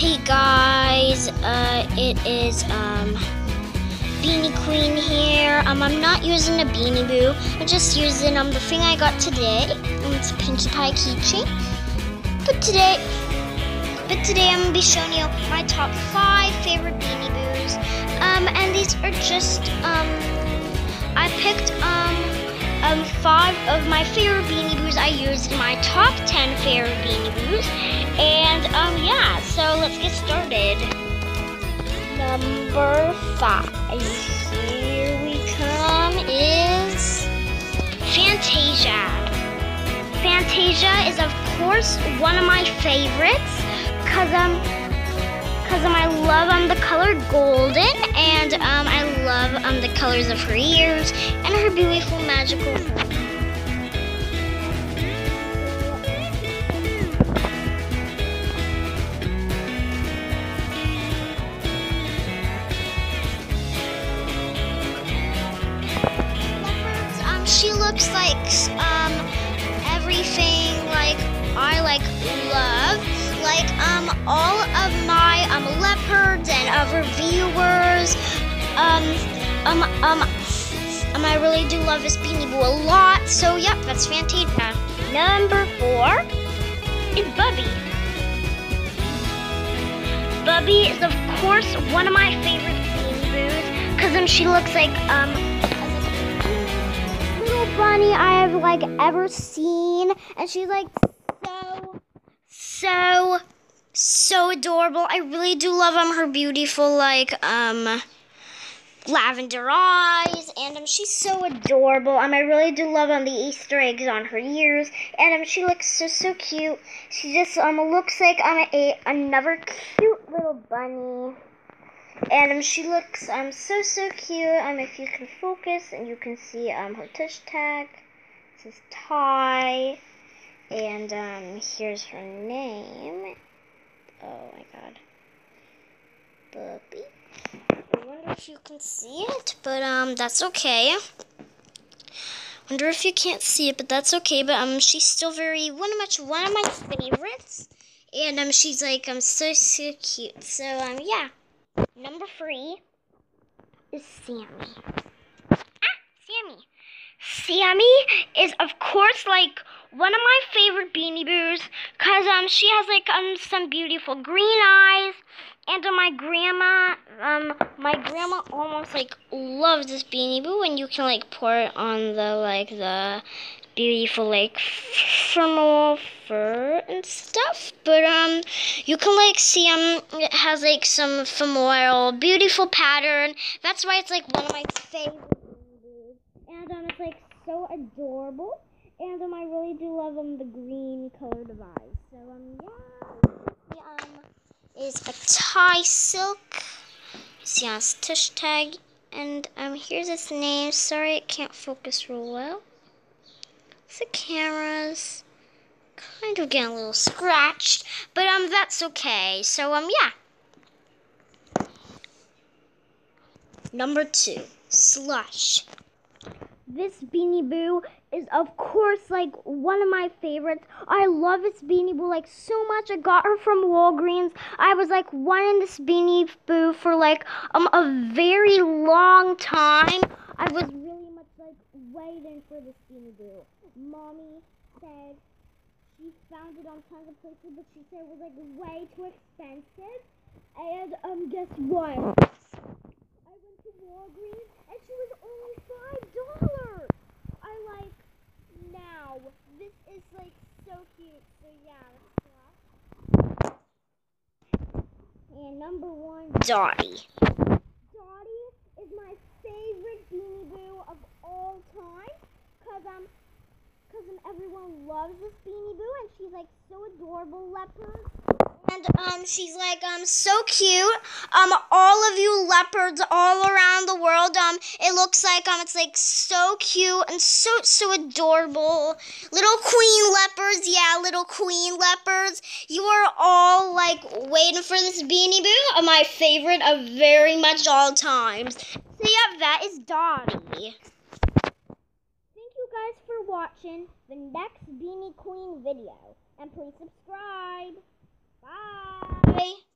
Hey guys, uh, it is um, Beanie Queen here. Um, I'm not using a Beanie Boo. I'm just using um the thing I got today. Um, it's a Pinkie Pie keychain. But today, but today I'm gonna be showing you my top five favorite Beanie Boos. Um, and these are just um, I picked um um five of my favorite Beanie Boos I used in my top ten favorite Beanie Boos. And um yeah, so let's get started. Number five. Here we come is Fantasia. Fantasia is of course one of my favorites cause um cause um I love um the color golden and um I love um the colors of her ears and her beautiful magical Um, she looks like um everything like I like love. Like um all of my um leopards and other viewers. Um um um um I really do love this Beanie Boo a lot. So yep, that's Fantasia. Number four is Bubby. Bubby is of course one of my favorite Beanie Boos because um she looks like um little bunny I have like ever seen, and she's like so, so, so adorable. I really do love um her beautiful like um lavender eyes, and um she's so adorable. Um I really do love um the Easter eggs on her ears, and um she looks so so cute. She just um looks like um a another cute little bunny. And um, she looks um so so cute. Um, if you can focus and you can see um her tush tag, it says Ty, and um here's her name. Oh my God, Bubby. If you can see it, but um that's okay. Wonder if you can't see it, but that's okay. But um she's still very one of much one of my favorites, and um she's like um so so cute. So um yeah. Number three is Sammy. Ah, Sammy. Sammy is of course like one of my favorite Beanie Boos cause um she has like um some beautiful green eyes and uh, my grandma um my grandma almost like loves this Beanie Boo and you can like pour it on the like the beautiful like thermal fur and stuff. But um you can like see um it has like some femoral beautiful pattern. That's why it's like one of my favorite Beanie and um it's like so adorable. And um I really do love um the green colored eyes so um yeah. Yeah um is a tie silk see on tush tag and um here's its name sorry it can't focus real well the cameras kind of getting a little scratched, but um that's okay. So um yeah. Number two, slush. This Beanie Boo is of course like one of my favorites. I love this Beanie Boo like so much. I got her from Walgreens. I was like wanting this Beanie Boo for like um a very long time. I was really much like waiting for this Beanie Boo. Mommy said she found it on tons of places, but she said it was like way too expensive. And um, guess what? I went to Walgreens and she was only five dollars. I like now. This is like so cute. So yeah, And number one, Dotty. Dotty is my favorite Beanie Boo of all time. Cause um because everyone loves this Beanie Boo, and she's like so adorable leopard. And um, she's like um so cute. Um, all of you leopards all around the world. Um, it looks like um it's like so cute and so so adorable. Little queen leopards, yeah, little queen leopards. You are all like waiting for this Beanie Boo. my favorite of very much all times. So yeah, that is Dotty Thank you guys for watching the next Beanie Queen video. And please subscribe. Bye.